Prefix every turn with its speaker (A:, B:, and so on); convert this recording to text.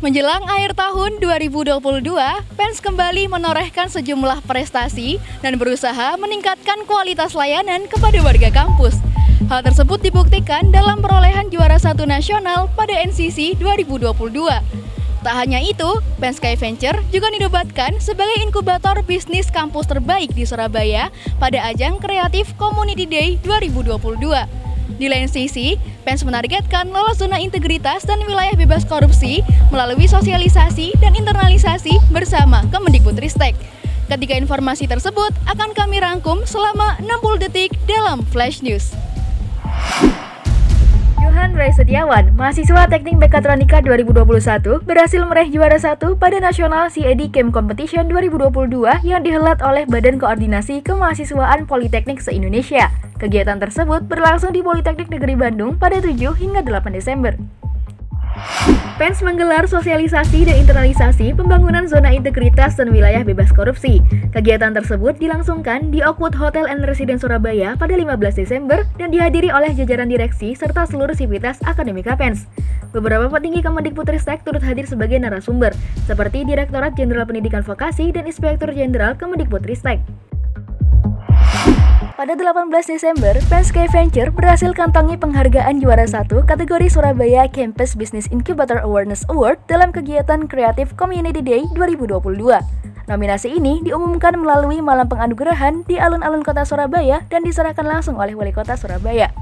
A: Menjelang akhir tahun 2022, Pens kembali menorehkan sejumlah prestasi dan berusaha meningkatkan kualitas layanan kepada warga kampus. Hal tersebut dibuktikan dalam perolehan juara satu nasional pada NCC 2022. Tak hanya itu, Pens Sky Venture juga dinobatkan sebagai inkubator bisnis kampus terbaik di Surabaya pada ajang Kreatif Community Day 2022. Di lain sisi, Pens menargetkan lolos zona integritas dan wilayah bebas korupsi melalui sosialisasi dan internalisasi bersama Kemendikbudristek. Ketiga informasi tersebut akan kami rangkum selama 60 detik dalam Flash News. Johan Ray Setiawan, mahasiswa Teknik Mekatronika 2021, berhasil meraih juara satu pada Nasional CAD Camp Competition 2022 yang dihelat oleh Badan Koordinasi Kemahasiswaan Politeknik se-Indonesia. Kegiatan tersebut berlangsung di Politeknik Negeri Bandung pada 7 hingga 8 Desember. PENS menggelar sosialisasi dan internalisasi pembangunan zona integritas dan wilayah bebas korupsi. Kegiatan tersebut dilangsungkan di Oakwood Hotel and Residence Surabaya pada 15 Desember dan dihadiri oleh jajaran direksi serta seluruh sivitas akademika PENS. Beberapa petinggi Kemendikbudristek turut hadir sebagai narasumber, seperti Direktorat Jenderal Pendidikan Vokasi dan Inspektur Jenderal Kemendikbudristek. Pada 18 Desember, Penske Venture berhasil kantongi penghargaan juara satu kategori Surabaya Campus Business Incubator Awareness Award dalam kegiatan Creative Community Day 2022. Nominasi ini diumumkan melalui malam penganugerahan di alun-alun kota Surabaya dan diserahkan langsung oleh Wali Kota Surabaya.